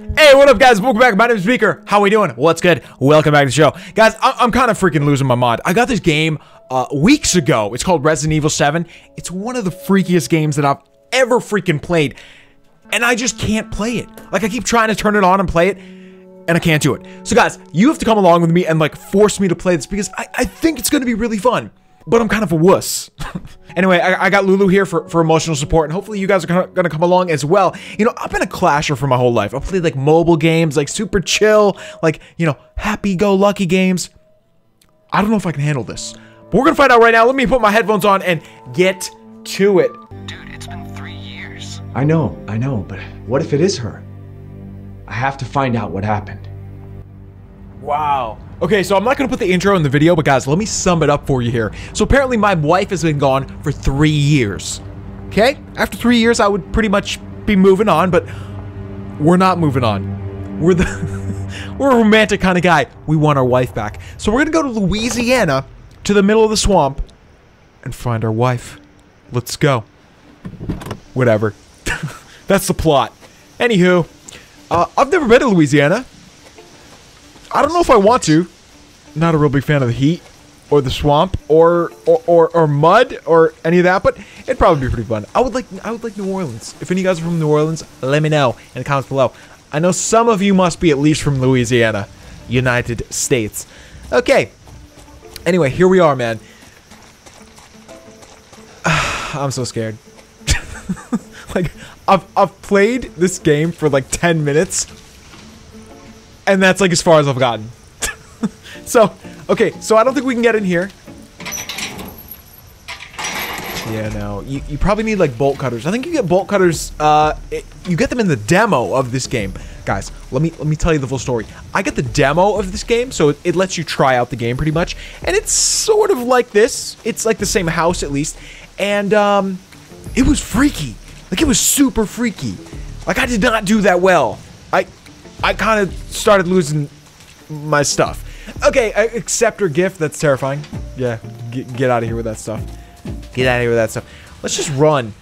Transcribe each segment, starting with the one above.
Hey, what up, guys? Welcome back. My name is Beaker. How we doing? What's good? Welcome back to the show. Guys, I I'm kind of freaking losing my mind. I got this game uh, weeks ago. It's called Resident Evil 7. It's one of the freakiest games that I've ever freaking played. And I just can't play it. Like, I keep trying to turn it on and play it, and I can't do it. So, guys, you have to come along with me and, like, force me to play this because I, I think it's going to be really fun. But I'm kind of a wuss. anyway, I, I, got Lulu here for, for emotional support, and hopefully you guys are going to gonna come along as well. You know, I've been a clasher for my whole life. I've played, like, mobile games, like, super chill, like, you know, happy-go-lucky games. I don't know if I can handle this. But we're going to find out right now. Let me put my headphones on and get to it. Dude, it's been three years. I know, I know, but what if it is her? I have to find out what happened. Wow. Okay, so I'm not gonna put the intro in the video, but guys, let me sum it up for you here. So apparently my wife has been gone for three years. Okay? After three years, I would pretty much be moving on, but we're not moving on. We're the we're a romantic kind of guy. We want our wife back. So we're gonna go to Louisiana, to the middle of the swamp, and find our wife. Let's go. Whatever. That's the plot. Anywho, uh, I've never been to Louisiana. I don't know if I want to. Not a real big fan of the heat or the swamp or or, or, or mud or any of that, but it'd probably be pretty fun. I would like I would like New Orleans. If any of you guys are from New Orleans, let me know in the comments below. I know some of you must be at least from Louisiana, United States. Okay. Anyway, here we are, man. I'm so scared. like I've I've played this game for like 10 minutes and that's like as far as I've gotten. so, okay, so I don't think we can get in here. Yeah, no. You, you probably need like bolt cutters. I think you get bolt cutters. Uh, it, you get them in the demo of this game, guys. Let me let me tell you the full story. I get the demo of this game, so it, it lets you try out the game pretty much, and it's sort of like this. It's like the same house at least, and um, it was freaky. Like it was super freaky. Like I did not do that well. I kind of started losing my stuff. Okay, accept or gift. That's terrifying. Yeah, get, get out of here with that stuff. Get out of here with that stuff. Let's just run.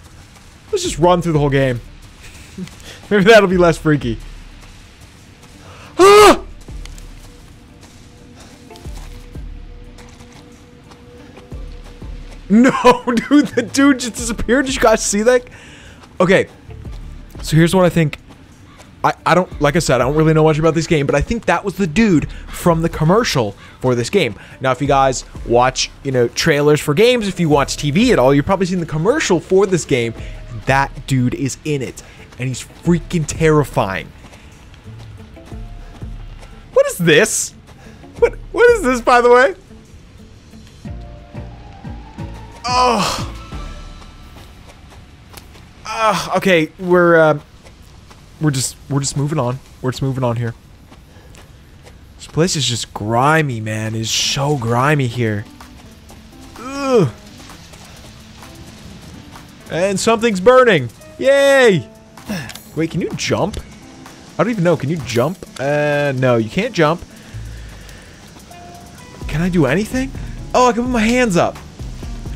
Let's just run through the whole game. Maybe that'll be less freaky. Ah! No, dude, the dude just disappeared. Did you guys see that? Okay, so here's what I think I, I don't, like I said, I don't really know much about this game, but I think that was the dude from the commercial for this game. Now, if you guys watch, you know, trailers for games, if you watch TV at all, you've probably seen the commercial for this game. That dude is in it, and he's freaking terrifying. What is this? What, what is this, by the way? Oh. Uh, okay, we're, uh, we're just we're just moving on. We're just moving on here. This place is just grimy, man. It's so grimy here. Ugh. And something's burning. Yay! Wait, can you jump? I don't even know. Can you jump? Uh, no, you can't jump. Can I do anything? Oh, I can put my hands up.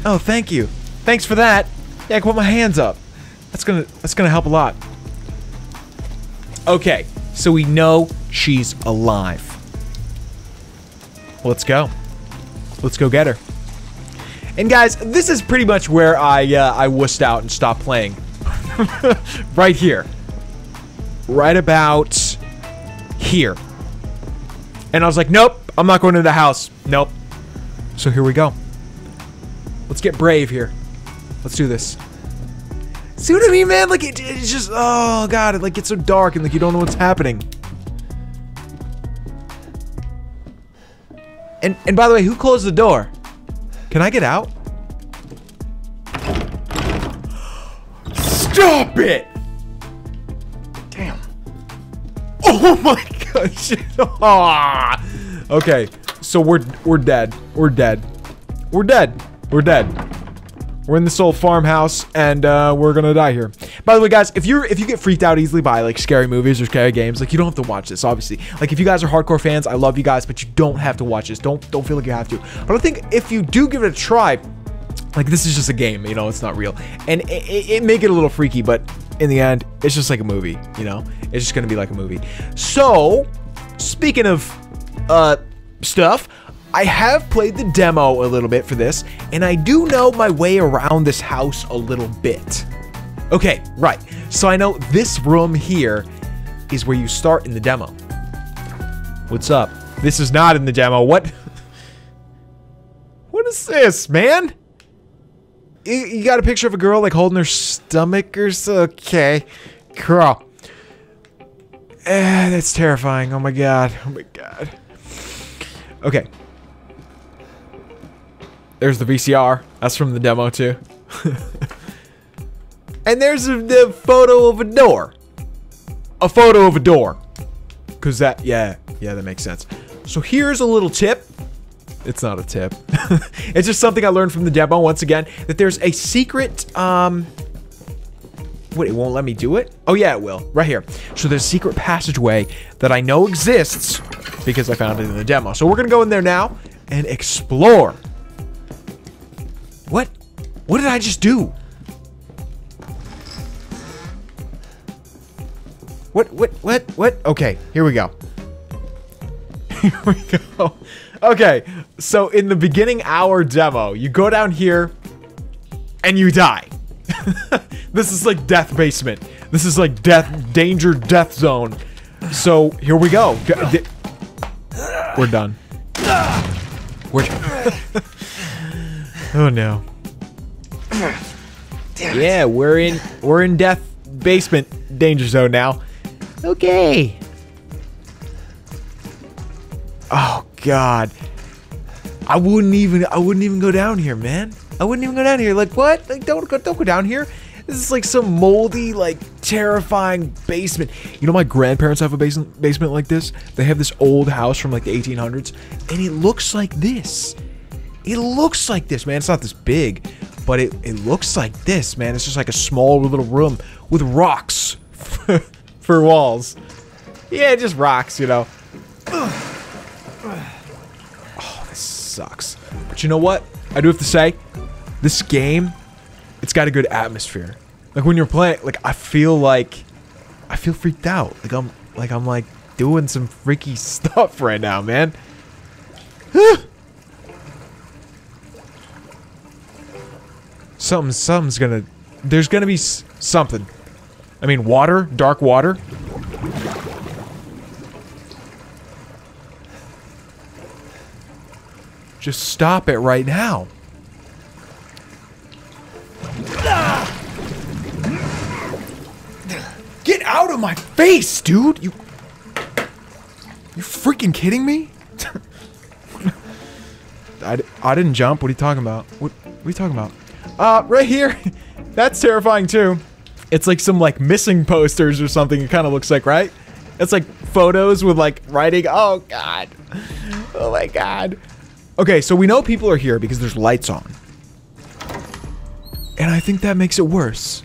Oh, thank you. Thanks for that. Yeah, I can put my hands up. That's gonna that's gonna help a lot. Okay, so we know she's alive. Let's go. Let's go get her. And guys, this is pretty much where I uh, I wussed out and stopped playing. right here. Right about here. And I was like, nope, I'm not going to the house. Nope. So here we go. Let's get brave here. Let's do this. See what I mean, man? Like, it, it's just, oh, God, it, like, gets so dark and, like, you don't know what's happening. And, and by the way, who closed the door? Can I get out? Stop it! Damn. Oh my gosh. Ah. okay, so we're we're dead. We're dead. We're dead. We're dead. We're in this old farmhouse, and uh, we're gonna die here. By the way, guys, if you're if you get freaked out easily by like scary movies or scary games, like you don't have to watch this. Obviously, like if you guys are hardcore fans, I love you guys, but you don't have to watch this. Don't don't feel like you have to. But I think if you do give it a try, Like this is just a game, you know, it's not real. And it, it, it make it a little freaky, but in the end, it's just like a movie, you know? It's just gonna be like a movie. So, speaking of uh stuff, I have played the demo a little bit for this, and I do know my way around this house a little bit. Okay, right. So I know this room here is where you start in the demo. What's up? This is not in the demo. What? What is this, man? You, got a picture of a girl like holding her stomach or so? Okay. Cool. Eh, that's terrifying. Oh my god. Oh my god. Okay. There's the VCR. That's from the demo too. and there's a, the photo of a door. A photo of a door. Cause that, yeah, yeah, that makes sense. So here's a little tip. It's not a tip. it's just something I learned from the demo once again. That there's a secret, um... Wait, it won't let me do it? Oh yeah, it will. Right here. So there's a secret passageway that I know exists because I found it in the demo. So we're gonna go in there now and explore. What? Did I just do? What, what, what, what? Okay, here we go. Here we go. Okay, so in the beginning hour demo, you go down here and you die. this is like death basement. This is like death, danger, death zone. So here we go. We're done. We're Oh no. Yeah, we're in we're in death basement danger zone now. Okay. Oh god. I wouldn't even I wouldn't even go down here, man. I wouldn't even go down here. Like what? Like don't go don't go down here. This is like some moldy, like terrifying basement. You know my grandparents have a basement basement like this? They have this old house from like the 1800s and it looks like this. It looks like this, man. It's not this big, but it, it looks like this, man. It's just like a small little room with rocks for walls. Yeah, just rocks, you know. Oh, this sucks. But you know what? I do have to say, this game, it's got a good atmosphere. Like when you're playing, like I feel like, I feel freaked out. Like I'm, like I'm like doing some freaky stuff right now, man. Something, something's gonna, there's gonna be something. I mean, water, dark water. Just stop it right now. Get out of my face, dude! You... You freaking kidding me? I, I didn't jump. What are you talking about? What, what are you talking about? Uh, right here. That's terrifying too. It's like some like missing posters or something it kind of looks like, right? It's like photos with like writing. Oh god. Oh my god. Okay, so we know people are here because there's lights on. And I think that makes it worse.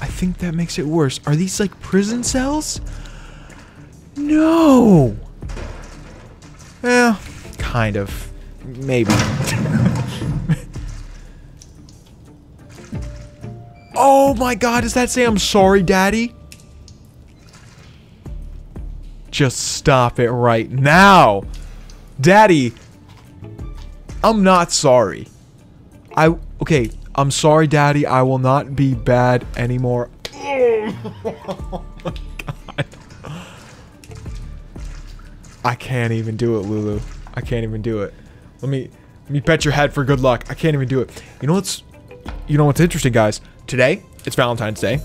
I think that makes it worse. Are these like prison cells? No. Well, kind of. Maybe. oh my god, does that say I'm sorry, Daddy? Just stop it right now. Daddy, I'm not sorry. I, okay, I'm sorry, Daddy. I will not be bad anymore. Oh my god. I can't even do it, Lulu. I can't even do it. Let me let me pet your head for good luck. I can't even do it. You know what's you know what's interesting, guys? Today, it's Valentine's Day.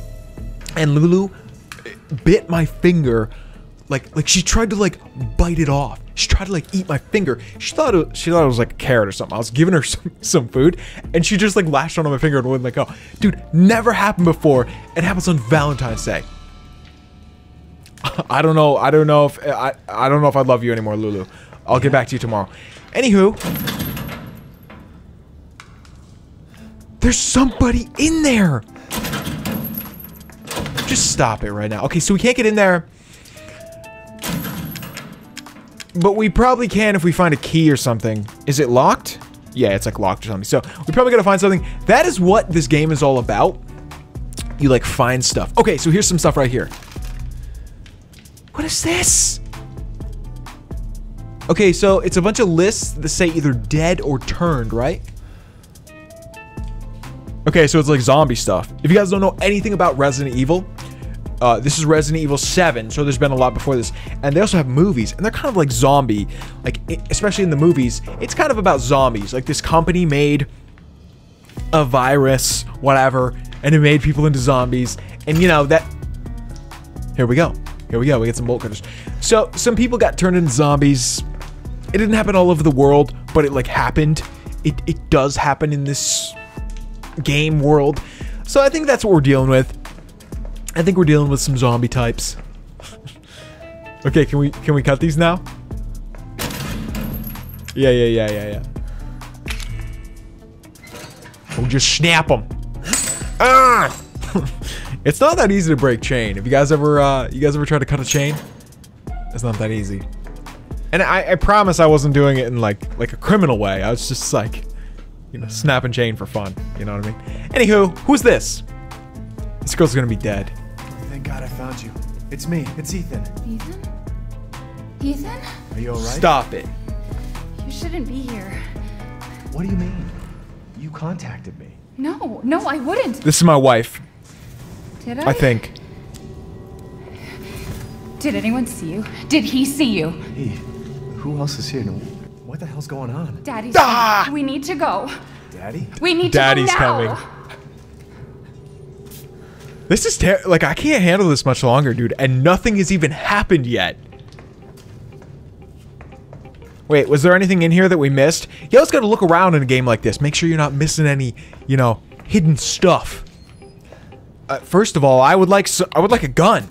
And Lulu bit my finger like like she tried to like bite it off. She tried to like eat my finger. She thought it, she thought it was like a carrot or something. I was giving her some, some food and she just like lashed onto my finger and wouldn't let go. Dude, never happened before. It happens on Valentine's Day. I don't know. I don't know if I I don't know if I love you anymore, Lulu. I'll get back to you tomorrow. Anywho, there's somebody in there. Just stop it right now. Okay, so we can't get in there. But we probably can if we find a key or something. Is it locked? Yeah, it's like locked or something. So we probably gotta find something. That is what this game is all about. You like find stuff. Okay, so here's some stuff right here. What is this? Okay, so it's a bunch of lists that say either dead or turned, right? Okay, so it's like zombie stuff. If you guys don't know anything about Resident Evil, uh, this is Resident Evil 7, so there's been a lot before this. And they also have movies, and they're kind of like zombie. Like, especially in the movies, it's kind of about zombies. Like, this company made a virus, whatever, and it made people into zombies. And, you know, that... Here we go. Here we go. We get some bolt cutters. So, some people got turned into zombies. It didn't happen all over the world, but it, like, happened. It, it does happen in this game world. So I think that's what we're dealing with. I think we're dealing with some zombie types. okay, can we can we cut these now? Yeah, yeah, yeah, yeah, yeah. We'll just snap them. Ah! it's not that easy to break chain. Have you guys ever uh you guys ever tried to cut a chain? It's not that easy. And I, I promise I wasn't doing it in like like a criminal way. I was just like, you know, snap and chain for fun. You know what I mean? Anywho, who's this? This girl's gonna be dead. Thank God I found you. It's me. It's Ethan. Ethan? Ethan? Are you alright? Stop it. You shouldn't be here. What do you mean? You contacted me. No, no, I wouldn't. This is my wife, Did I? I think. Did anyone see you? Did he see you? Hey, who else is here? No, What the hell's going on? Daddy's Ah! coming. We need to go. Daddy? We need Daddy's to go now. coming. This is ter- like I can't handle this much longer, dude, and nothing has even happened yet. Wait, was there anything in here that we missed? You always gotta look around in a game like this. Make sure you're not missing any, you know, hidden stuff. Uh, first of all, I would like s I would like a gun.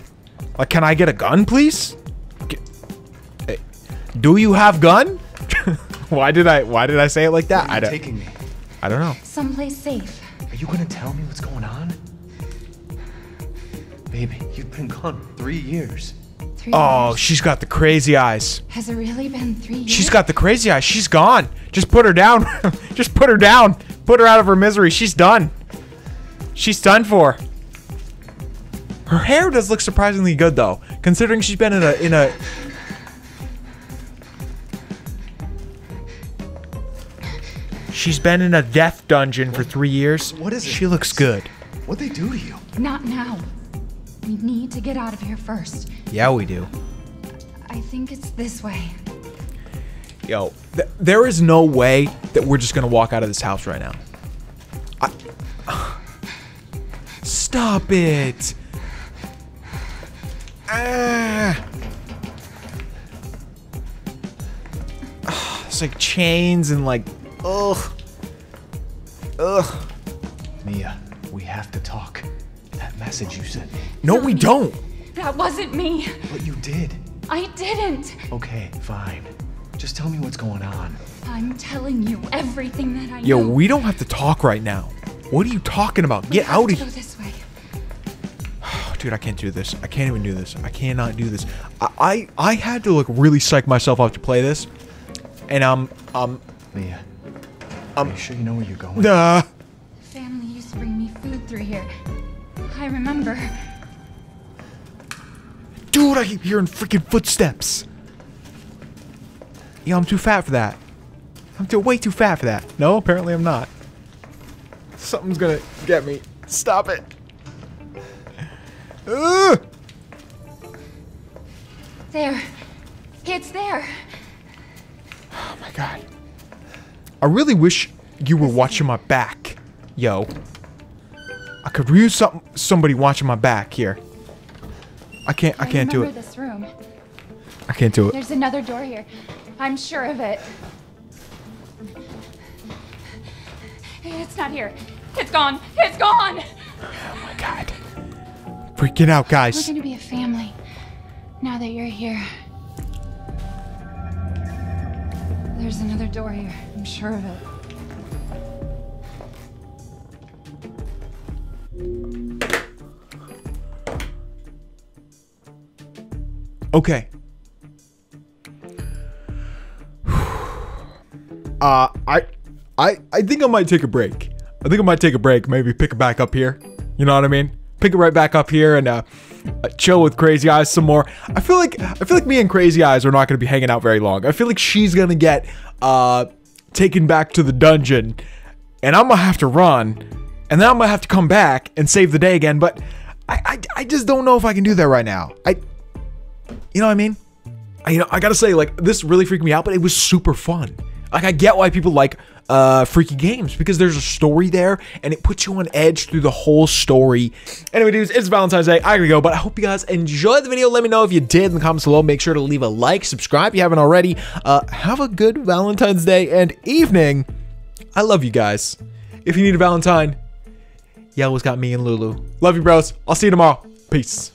Like, can I get a gun, please? G- Hey, do you have gun? why did I Why did I say it like that? Where are I don't. taking me? I don't know. Someplace safe. Are you gonna tell me what's going on? Baby, you've been gone three years. Three Oh, years. she's got the crazy eyes. Has it really been three years? She's got the crazy eyes. She's gone. Just put her down. Just put her down. Put her out of her misery. She's done. She's done for. Her hair does look surprisingly good though, considering she's been in a in a She's been in a death dungeon for 3 years. What is it? She looks good. What'd they do to you? Not now. We need to get out of here first. Yeah, we do. I think it's this way. Yo, th- there is no way that we're just gonna walk out of this house right now. I- Stop it. Ah, It's like chains and like, ugh, ugh. Mia, we have to talk. That message you sent me. No, we don't. That wasn't me. But you did. I didn't. Okay, fine. Just tell me what's going on. I'm telling you everything that I Yo, know. Yo, we don't have to talk right now. What are you talking about? We Get have out to of go here. this way. Dude, I can't do this. I can't even do this. I cannot do this. I I, I had to like really psych myself up to play this, and I'm um um Mia, are you sure you know where you're going? uh, Family used to bring me food through here. I remember. dude, I keep hearing freaking footsteps. Yo, I'm too fat for that. I'm too way too fat for that. No, apparently I'm not. Something's gonna get me. Stop it. Ugh. There. It's there. Oh my god. I really wish you were watching my back, yo. I could use some somebody watching my back here. I can't. I can't do it. this room. I can't do it. There's another door here. I'm sure of it. It's not here. It's gone. It's gone. Oh my god. Freaking out, guys. We're gonna be a family now that you're here. There's another door here. Sure of it. Okay. Uh, I, I, I think I might take a break. I think I might take a break, maybe pick it back up here. You know what I mean? Pick it right back up here and uh, uh, chill with Crazy Eyes some more. I feel like I feel like me and Crazy Eyes are not going to be hanging out very long. I feel like she's going to get uh, taken back to the dungeon, and I'm gonna have to run, and then I'm gonna have to come back and save the day again. But I I, I just don't know if I can do that right now. I, you know what I mean? I, you know I gotta say like this really freaked me out, but it was super fun. Like I get why people like uh freaky games because there's a story there and it puts you on edge through the whole story. Anyway, dudes, it's Valentine's Day. I gotta go, but I hope you guys enjoyed the video. Let me know if you did in the comments below. Make sure to leave a like, subscribe if you haven't already. Uh, have a good Valentine's Day and evening. I love you guys. If you need a Valentine, you always got me and Lulu. Love you, bros. I'll see you tomorrow. Peace.